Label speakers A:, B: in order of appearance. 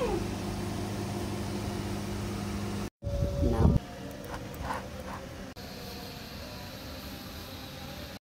A: Woo!